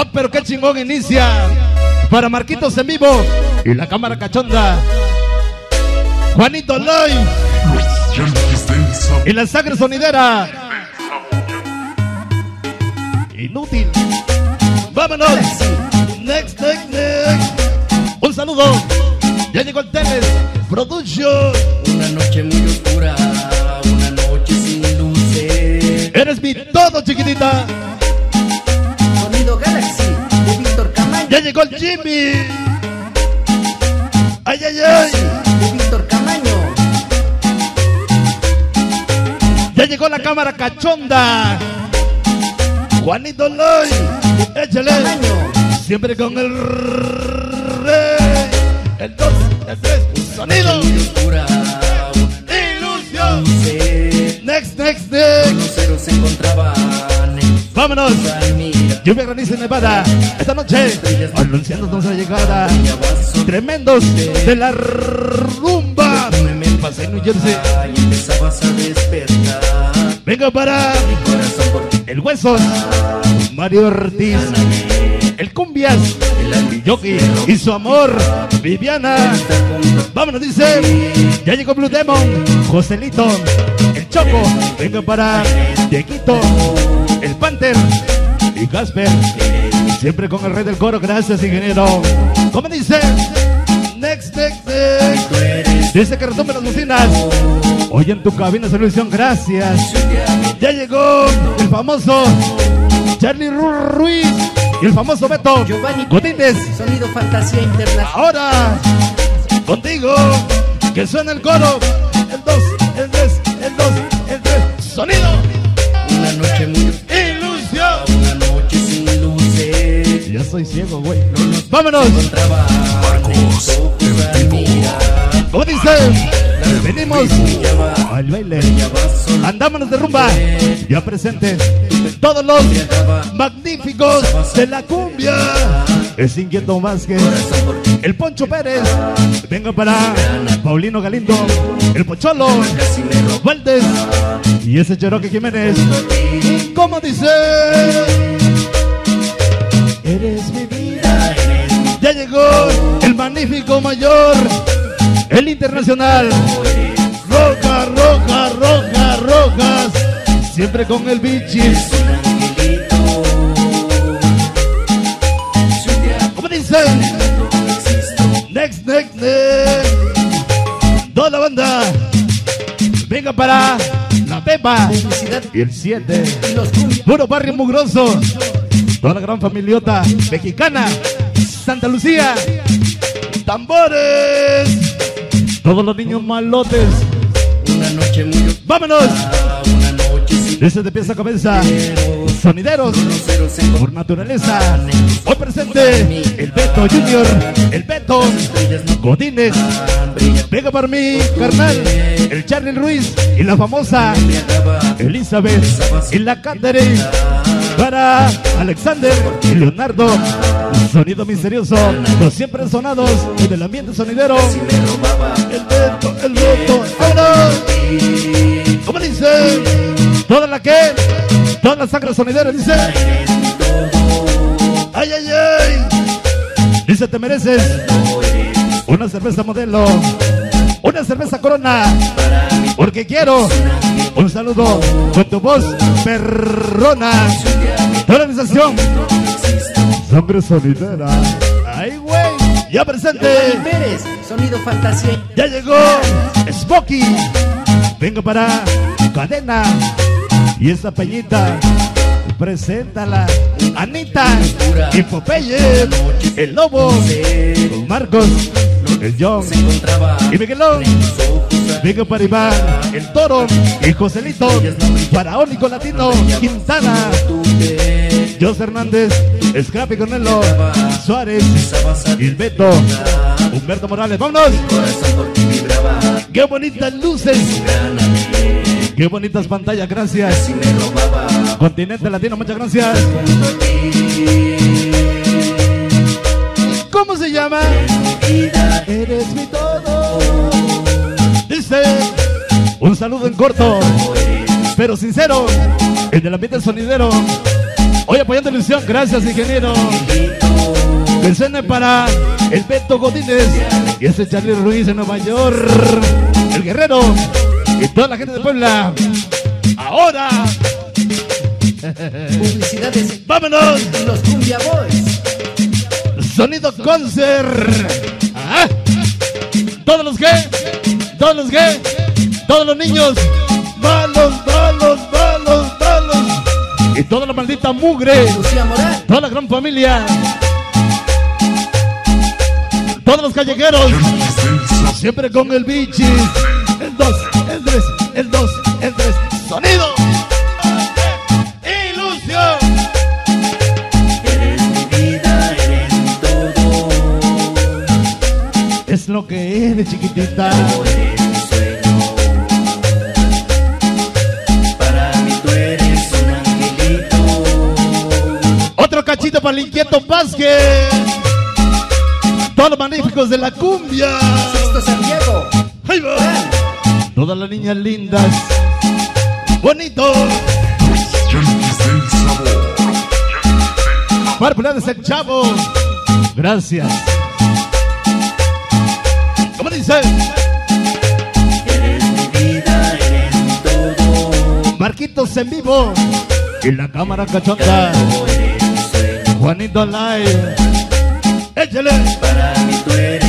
Ah, pero qué chingón inicia. Para Marquitos en vivo y la cámara cachonda. Juanito Loy y la sangre sonidera. Inútil. Vámonos. Next, next, next. Un saludo. Ya llegó el Teles Production. Una noche muy oscura, una noche sin luces. Eres mi todo, chiquitita. Jimmy. Ay, ay, ay. Víctor Camaño. Ya llegó la cámara cachonda. Juanito Loy. Échale. Camaño. Siempre con el rey. El 2, el 3. Sonido. Muy oscura, Ilusión. Next, next, next. Los se encontraban en Vámonos. Lluvia granizo en Nevada. Esta noche. Anunciando nuestra llegada. Tremendos de la rumba. Pasé en New Jersey. y empezabas a despertar. Venga para el Huesos. Mario Ortiz. El Cumbias. El Yoki y su amor. Viviana. Vámonos, dice. Ya llegó Blue Demon. Joselito. El Choco. Venga para Dieguito. El Panther. Y Gasper. Siempre con el rey del coro. Gracias, ingeniero. ¿Cómo dice? Next, next, next. Dice que retumbe las bocinas. Hoy en tu cabina solución, gracias. Ya llegó el famoso Charlie Ru- Ruiz y el famoso Beto Giovanni Godínez. Sonido Fantasía Internacional. Ahora, contigo, que suena el coro. El 2, Vámonos. Marcos. ¿Cómo dice? Venimos al baile. Andámonos de rumba. Ya presentes todos los magníficos de la cumbia. Es inquieto Vázquez. El Poncho Pérez. Venga para Paulino Galindo. El Pocholo. Valdés. Y ese Cherokee Jiménez. ¿Cómo dice? Llegó el magnífico mayor. El internacional. Roja, roja, roja, rojas. Siempre con el bichis. ¿Cómo dicen? Next, next, next. Toda la banda. Venga para la Pepa. Y el 7. y los cumbias. Puro barrio mugroso. Toda la gran familiota mexicana. Santa Lucía. Tambores. Todos los niños malotes. Una noche muy Vámonos. una noche sin Desde de pieza a cabeza. Sonideros. Por naturaleza. Hoy presente el Beto Junior. El Beto. Godínez. Venga para mí, carnal. El Charlie Ruiz. Y la famosa Elizabeth. Y la Catherine. Para Alexander y Leonardo. Sonido misterioso. Los siempre sonados del ambiente sonidero. El el. ¡Vámonos! ¿Cómo dice? Toda la que, toda la sangre sonidera dice. Ay, ay, ay. Dice, te mereces una cerveza modelo, una cerveza corona, porque quiero un saludo con tu voz perrona. De organización, sangre sonidera. Ay, güey, ya presente. Pérez, Sonido Fantasía Ya llegó Smokey. Vengo para Cadena. Y esta peñita, preséntala. Anita y Popeye. El Lobo. Marcos. El John. Y Miguelón. Vengo para Iván. El Toro. Y Joselito. Faraónico Latino. Quintana. José Hernández. Scrappy Cornelo. Suárez. Gilberto. Humberto Morales. ¡Vámonos! ¡Qué bonitas luces! ¡Qué bonitas pantallas! Gracias. Continente Latino, muchas gracias. ¿Cómo se llama? Eres mi todo. Dice, un saludo en corto, pero sincero, en el ambiente sonidero. Hoy apoyando ilusión. Gracias, ingeniero. Suene para el Beto Godínez y ese Charlie Ruiz en Nueva York. El guerrero y toda la gente de Puebla. Ahora. Publicidades ¡Vámonos! los Cumbia Boys. Sonido concert. Todos los que, todos los que, todos los niños, malos, malos. Y toda la maldita mugre, toda la gran familia. Todos los callejeros, siempre con el bichi. El 2, el 3, el 2, el 3. Sonido. Lo que eres, chiquitita. El inquieto Vázquez. Todos los magníficos de la cumbia. Sexto Santiago. Ahí va. Todas las niñas lindas. Bonito. Para ponerles el chavo. Gracias. ¿Cómo dice? Eres mi vida, eres todo. Marquitos en vivo. Y la cámara cachonda. Juanito Live. Échale. Para mí tú eres